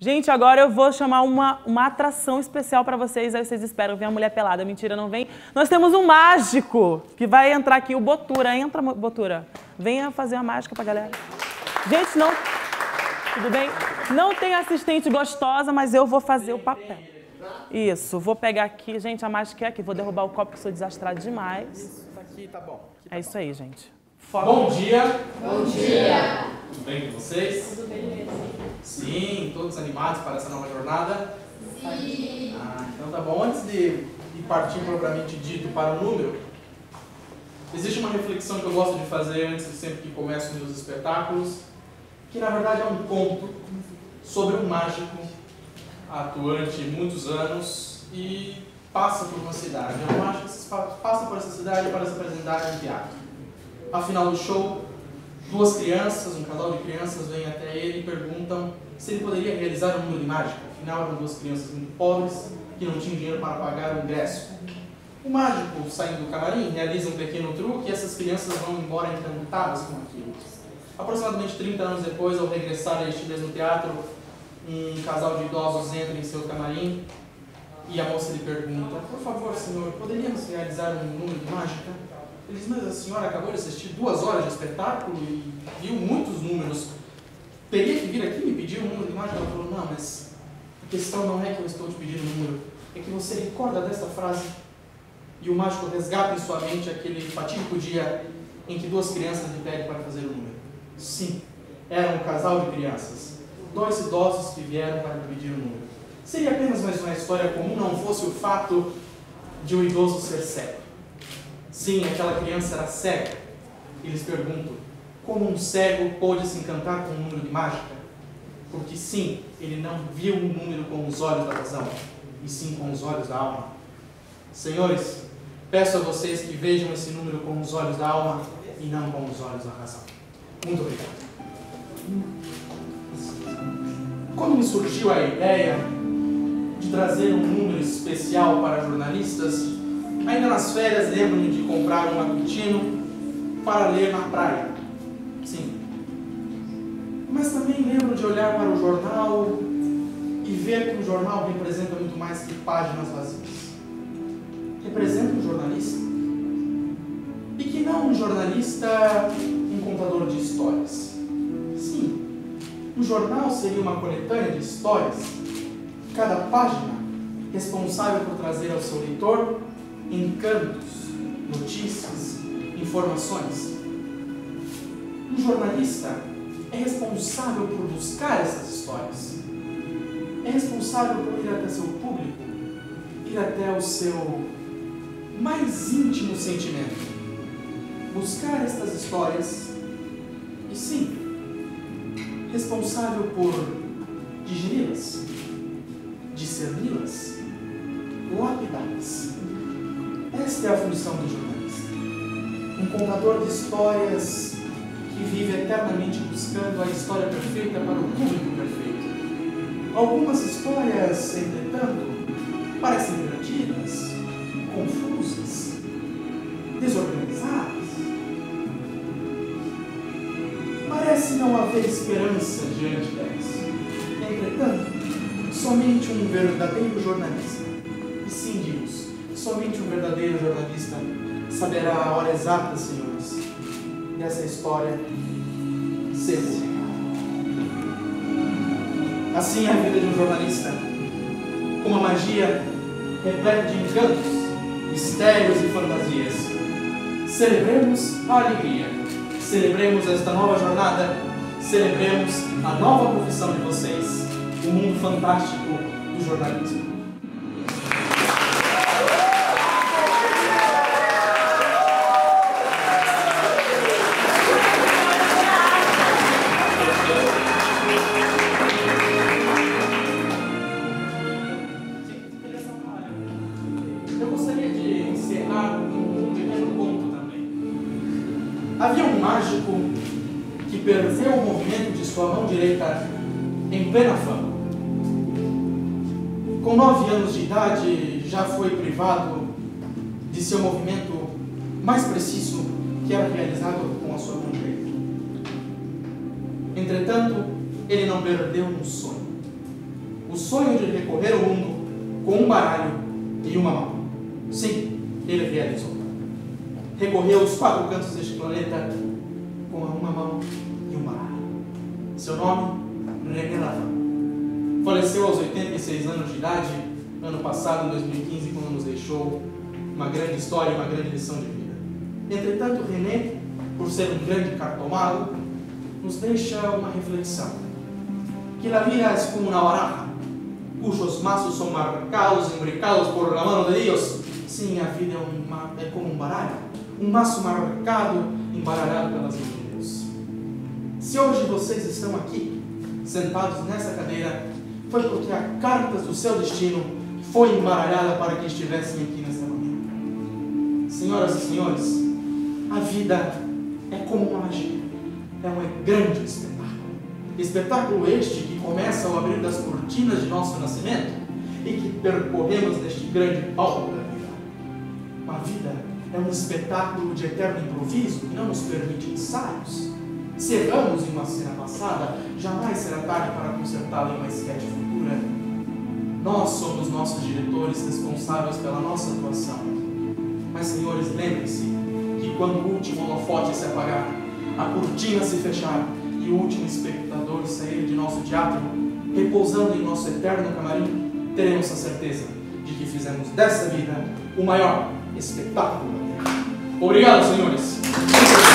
Gente, agora eu vou chamar uma, uma atração especial para vocês. Aí vocês esperam ver a mulher pelada. Mentira, não vem. Nós temos um mágico que vai entrar aqui, o Botura. Entra, Botura. Venha fazer a mágica pra galera. Gente, não. Tudo bem? Não tem assistente gostosa, mas eu vou fazer o papel. Isso, vou pegar aqui. Gente, a mágica é aqui. Vou derrubar o copo, que sou desastrado demais. Isso aqui tá bom. Aqui tá é isso aí, gente. Bom dia. Bom dia. Tudo bem com vocês? Tudo bem mesmo. Sim, todos animados para essa nova jornada? Sim. Ah, então tá bom. Antes de, de partir propriamente dito para o número, existe uma reflexão que eu gosto de fazer antes de sempre que começo meus espetáculos, que na verdade é um conto sobre um mágico atuante muitos anos e passa por uma cidade. É um mágico que passa por essa cidade para se apresentar em teatro. Afinal do show, Duas crianças, um casal de crianças, vêm até ele e perguntam se ele poderia realizar um número de mágica. Afinal, eram duas crianças muito pobres que não tinham dinheiro para pagar o ingresso. O mágico, saindo do camarim, realiza um pequeno truque e essas crianças vão embora encantadas com aquilo. Aproximadamente 30 anos depois, ao regressar a este mesmo teatro, um casal de idosos entra em seu camarim e a moça lhe pergunta: Por favor, senhor, poderíamos realizar um número de mágica? Ele diz, mas a senhora acabou de assistir duas horas de espetáculo e viu muitos números. Teria que vir aqui e me pedir um número de imagem? Ela falou, não, mas a questão não é que eu estou te pedindo um número, é que você recorda desta frase e o mágico resgata em sua mente aquele fatídico dia em que duas crianças lhe pedem para fazer o número. Sim, era um casal de crianças, dois idosos que vieram para lhe pedir o número. Seria apenas mais uma história comum, não fosse o fato de o idoso ser cego. Sim, aquela criança era cega. Eles perguntam: como um cego pôde se encantar com um número de mágica? Porque sim, ele não viu um número com os olhos da razão, e sim com os olhos da alma. Senhores, peço a vocês que vejam esse número com os olhos da alma e não com os olhos da razão. Muito obrigado. Quando me surgiu a ideia de trazer um número especial para jornalistas, Ainda nas férias, lembro-me de comprar um matutino para ler na praia. Sim. Mas também lembro de olhar para o jornal e ver que o jornal representa muito mais que páginas vazias. Representa um jornalista. E que não um jornalista, um contador de histórias. Sim, o jornal seria uma coletânea de histórias, cada página responsável por trazer ao seu leitor encantos, notícias, informações. Um jornalista é responsável por buscar essas histórias. É responsável por ir até seu público, ir até o seu mais íntimo sentimento. Buscar estas histórias e sim, responsável por digeri-las, discerni-las, Esta é a função do jornalista. Um contador de histórias que vive eternamente buscando a história perfeita para o público perfeito. Algumas histórias, entretanto, parecem perdidas, confusas, desorganizadas. Parece não haver esperança diante delas. Entretanto, somente um verdadeiro jornalista, e sim, digo Somente um verdadeiro jornalista saberá a hora exata, senhores, dessa história ser Assim é a vida de um jornalista, com uma magia repleta de encantos, mistérios e fantasias. Celebremos a alegria, celebremos esta nova jornada, celebremos a nova profissão de vocês, o mundo fantástico do jornalismo. Direita em plena fama. Com nove anos de idade, já foi privado de seu movimento mais preciso, que era realizado com a sua mão direita. Entretanto, ele não perdeu um sonho. sonho de recorrer ao mundo com um baralho e uma mão. Sim, ele realizou. Recorreu aos quatro cantos deste planeta com uma mão. Seu nome, René Lavin. Faleceu aos 86 anos de idade, ano passado, em 2015, quando nos deixou uma grande história, uma grande lição de vida. Entretanto, René, por ser um grande cartomado, nos deixa uma reflexão. Que a vida é como uma baraja, cujos maços são marcados, imbricados por la mano de Deus. Sim, a vida é, uma, é como um baralho, um maço marcado, embaralhado pelas mãos. Se hoje vocês estão aqui, sentados nessa cadeira, foi porque a carta do seu destino foi embaralhada para que estivessem aqui nesta manhã. Senhoras e senhores, a vida é como uma magia, é um grande espetáculo. Espetáculo este que começa ao abrir das cortinas de nosso nascimento e que percorremos neste grande palco da vida. Uma vida é um espetáculo de eterno improviso que não nos permite ensaios. Se erramos em uma cena passada, jamais será tarde para consertá-la em uma sketch futura. Nós somos nossos diretores responsáveis pela nossa atuação. Mas, senhores, lembrem-se que quando o último holofote se apagar, a cortina se fechar e o último espectador sair de nosso teatro, repousando em nosso eterno camarim, teremos a certeza de que fizemos dessa vida o maior espetáculo. Obrigado, senhores!